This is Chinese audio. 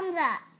箱子。